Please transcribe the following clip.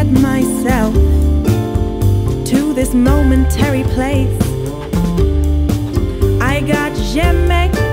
compared myself to this momentary place. I got jamais